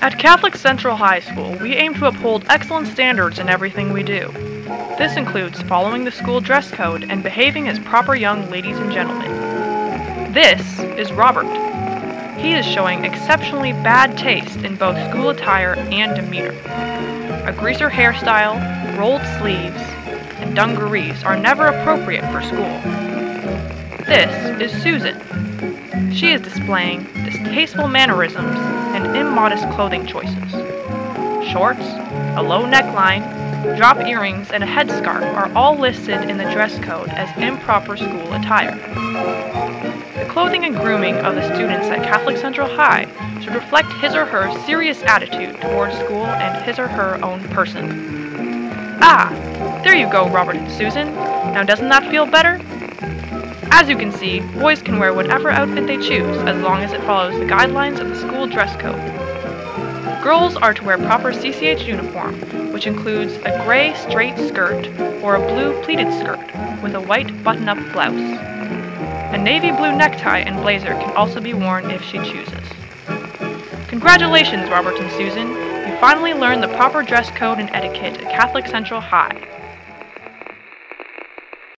At Catholic Central High School, we aim to uphold excellent standards in everything we do. This includes following the school dress code and behaving as proper young ladies and gentlemen. This is Robert. He is showing exceptionally bad taste in both school attire and demeanor. A greaser hairstyle, rolled sleeves, and dungarees are never appropriate for school. This is Susan. She is displaying distasteful mannerisms and immodest clothing choices. Shorts, a low neckline, drop earrings, and a headscarf are all listed in the dress code as improper school attire. The clothing and grooming of the students at Catholic Central High should reflect his or her serious attitude towards school and his or her own person. Ah, there you go, Robert and Susan. Now doesn't that feel better? As you can see, boys can wear whatever outfit they choose as long as it follows the guidelines of the school dress code. Girls are to wear proper CCH uniform, which includes a gray straight skirt or a blue pleated skirt with a white button-up blouse. A navy blue necktie and blazer can also be worn if she chooses. Congratulations, Robert and Susan! You finally learned the proper dress code and etiquette at Catholic Central High.